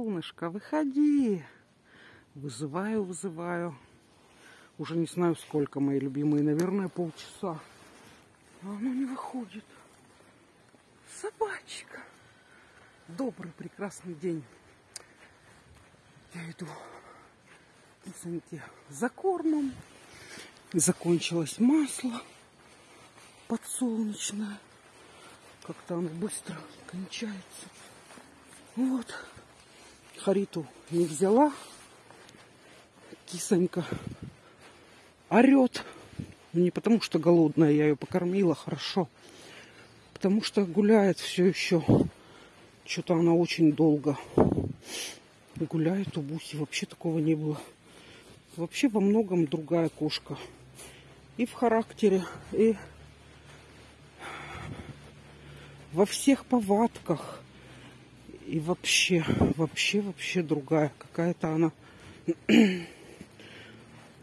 Солнышко, выходи. Вызываю, вызываю. Уже не знаю сколько, мои любимые. Наверное, полчаса. А оно не выходит. Собачка. Добрый, прекрасный день. Я иду кисоньке за кормом. Закончилось масло подсолнечное. Как-то оно быстро кончается. Вот. Хариту не взяла. Кисонька орет. Не потому что голодная, я ее покормила хорошо. Потому что гуляет все еще. Что-то она очень долго гуляет у Буси. Вообще такого не было. Вообще во многом другая кошка. И в характере, и во всех повадках. И вообще, вообще, вообще другая. Какая-то она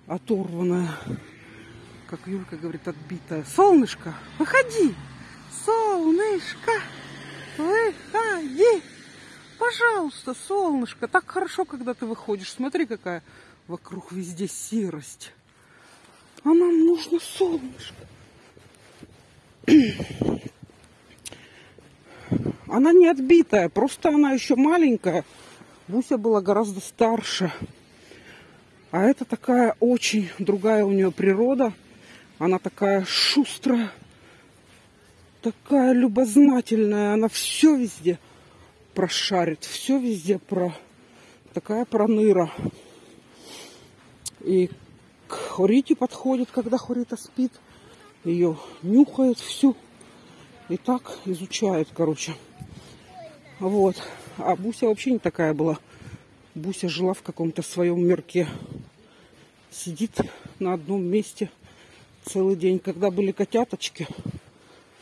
оторванная. Как Юлька говорит, отбитая. Солнышко, выходи! Солнышко, выходи! Пожалуйста, солнышко, так хорошо, когда ты выходишь. Смотри, какая вокруг везде серость. А нам нужно солнышко. Она не отбитая, просто она еще маленькая. Буся была гораздо старше. А это такая очень другая у нее природа. Она такая шустрая, такая любознательная. Она все везде прошарит, все везде про... Такая проныра. И к Хорите подходит, когда Хорита спит. Ее нюхает всю. И так изучает, короче. Вот. А Буся вообще не такая была. Буся жила в каком-то своем мирке. Сидит на одном месте целый день. Когда были котяточки,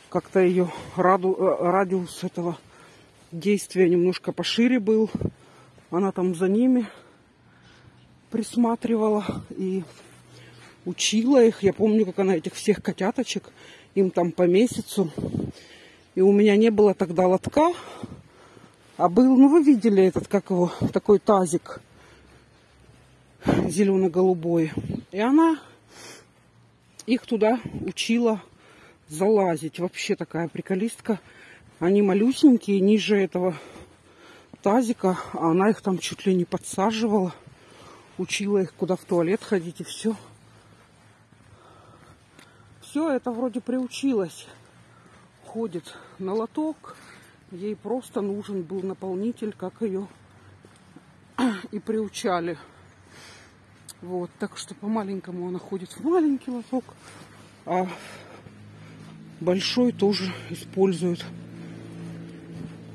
как-то ее раду, э, радиус этого действия немножко пошире был. Она там за ними присматривала и учила их. Я помню, как она этих всех котяточек, им там по месяцу. И у меня не было тогда лотка, а был, ну вы видели этот, как его, такой тазик зелено-голубой. И она их туда учила залазить. Вообще такая приколистка. Они малюсенькие, ниже этого тазика. А она их там чуть ли не подсаживала. Учила их, куда в туалет ходить и все. Все это вроде приучилась. Ходит на лоток Ей просто нужен был наполнитель, как ее и приучали. Вот, так что по-маленькому она ходит в маленький лоток, а большой тоже используют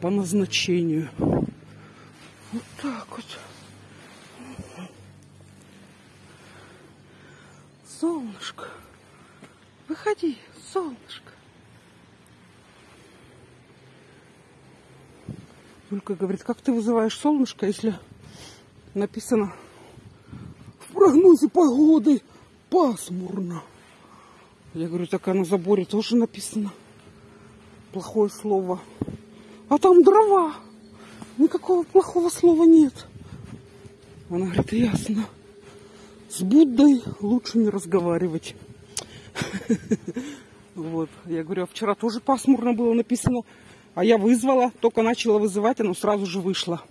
по назначению. Вот так вот. Солнышко, выходи, солнышко. Юлька говорит, как ты вызываешь солнышко, если написано в прогнозе погоды пасмурно. Я говорю, так а на заборе тоже написано плохое слово. А там дрова. Никакого плохого слова нет. Она говорит, ясно. С Буддой лучше не разговаривать. Вот. Я говорю, а вчера тоже пасмурно было написано а я вызвала, только начала вызывать, оно сразу же вышло.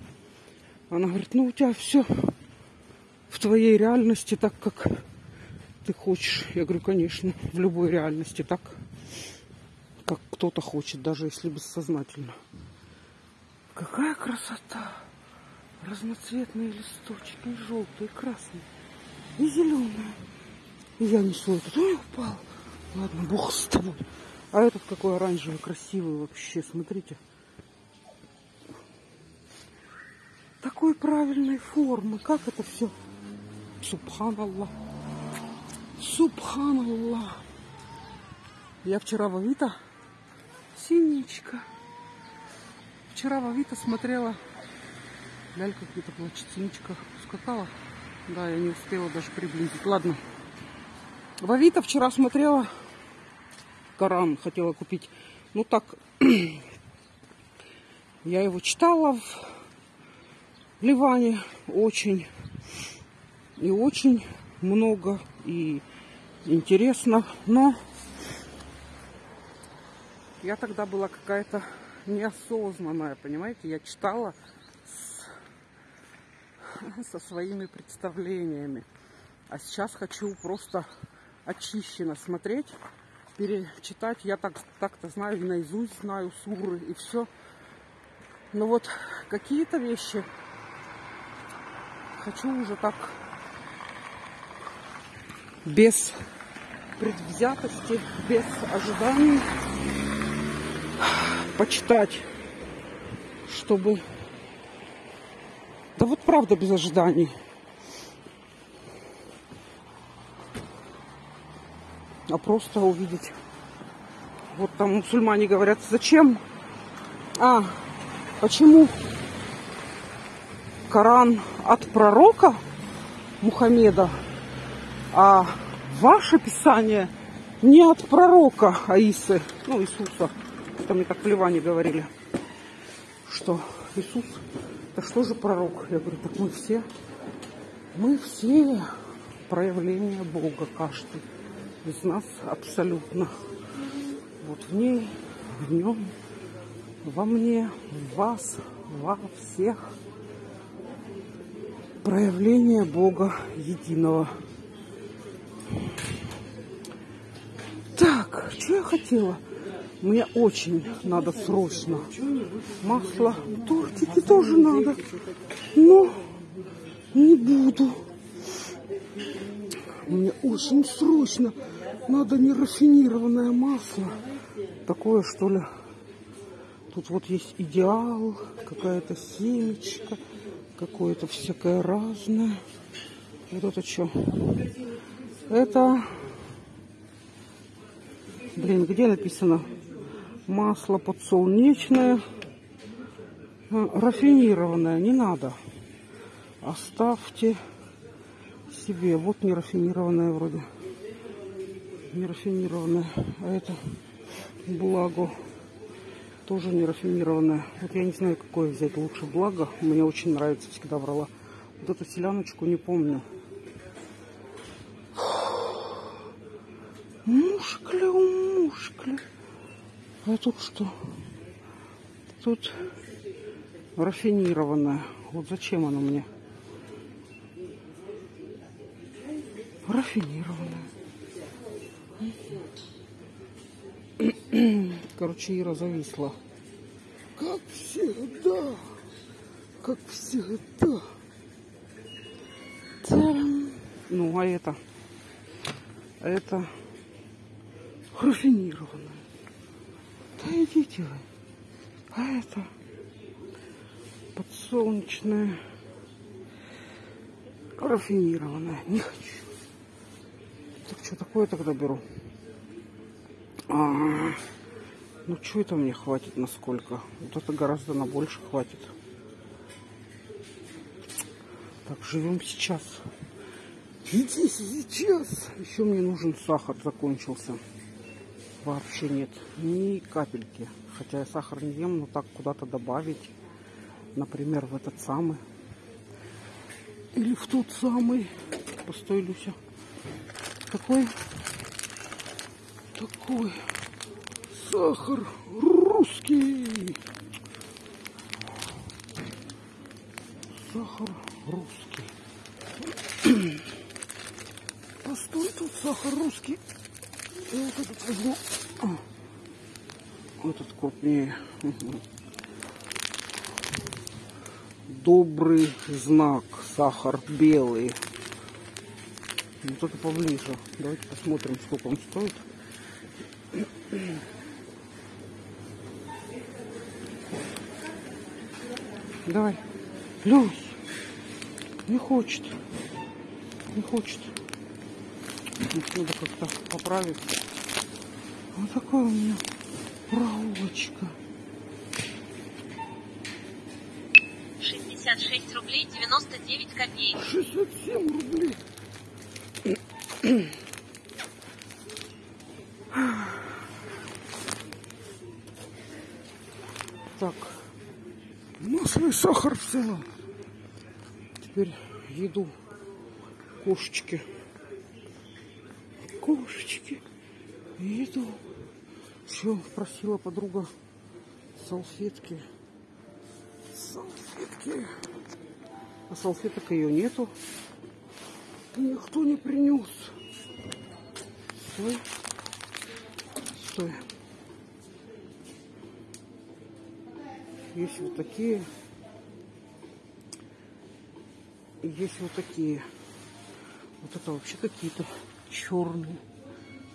Она говорит, ну у тебя все в твоей реальности так, как ты хочешь. Я говорю, конечно, в любой реальности так, как кто-то хочет, даже если бессознательно. Какая красота! Разноцветные листочки, желтые, красные, и зеленые. И я несу этот. Ой, упал. Ладно, бог с тобой. А этот какой оранжевый, красивый вообще, смотрите. Такой правильной формы. Как это все? Субханаллах. Субханаллах. Я вчера в Авито, синичка. Вчера в Авито смотрела, лялька какая-то была, синичка скакала. Да, я не успела даже приблизить. Ладно. В Авито вчера смотрела Коран хотела купить. Ну так, я его читала в Ливане очень и очень много и интересно, но я тогда была какая-то неосознанная, понимаете, я читала с, со своими представлениями, а сейчас хочу просто очищенно смотреть, перечитать, я так, так-то знаю, наизусть знаю суры и все, но вот какие-то вещи хочу уже так без предвзятости, без ожиданий почитать, чтобы... Да вот правда без ожиданий. А просто увидеть. Вот там мусульмане говорят, зачем? А, почему Коран от пророка Мухаммеда, а ваше писание не от пророка Аисы, ну, Иисуса. Это мне так в говорили, что Иисус, это что же пророк? Я говорю, так мы все, мы все проявления Бога, каждый из нас абсолютно. Вот в ней, в нем, во мне, в вас, во всех проявление Бога единого. Так, что я хотела? Мне очень надо срочно масло. Тортики тоже надо. Но не буду. Мне очень срочно надо нерафинированное масло. Такое, что ли. Тут вот есть идеал, какая-то семечка, какое-то всякое разное. Вот это что? Это, блин, где написано? Масло подсолнечное, а, рафинированное, не надо. Оставьте себе. Вот нерафинированное вроде. Нерафинированное. А это благо тоже нерафинированное. Вот я не знаю, какое взять лучше благо. Мне очень нравится, всегда брала. Вот эту селяночку не помню. Мушкля, мушкля. А тут что? Тут рафинированное. Вот зачем оно мне? Рафинированное. Короче, Ира зависла. Как всегда. Как всегда. Тарам. Ну, а это? А это рафинированное. Да идите вы. А это подсолнечное, рафинированное. Не хочу. Так что такое тогда беру? А -а -а. Ну, что это мне хватит на сколько? Вот это гораздо на больше хватит. Так, живем сейчас. Здесь сейчас. Еще мне нужен сахар, закончился. Вообще нет, ни капельки. Хотя я сахар не ем, но так куда-то добавить. Например, в этот самый. Или в тот самый. Постой, Люся. Такой. Такой. Сахар русский. Сахар русский. Постой, тут сахар русский. Вот этот возьму. Этот крупнее. Добрый знак. Сахар белый. Вот это поближе. Давайте посмотрим, сколько он стоит. Давай. Люсь. Не хочет. Не хочет. Надо как-то поправить. Вот такая у меня проволочка. 66 рублей 99 копеек. 67 рублей. Взяла. теперь еду кошечки. Кошечки. Еду. Еще просила подруга салфетки. Салфетки. А салфеток ее нету. Никто не принес. Стой. Стой. Есть вот такие. И есть вот такие. Вот это вообще какие-то черные,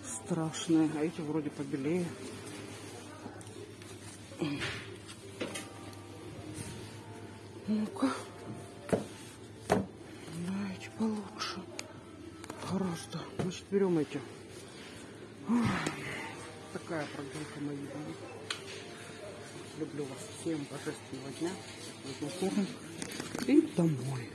страшные. А эти вроде побелее. Ну-ка. Да, эти получше. Гораздо. Значит, берем эти. Такая прогулка моей дни. Люблю вас всем божественного дня. И домой.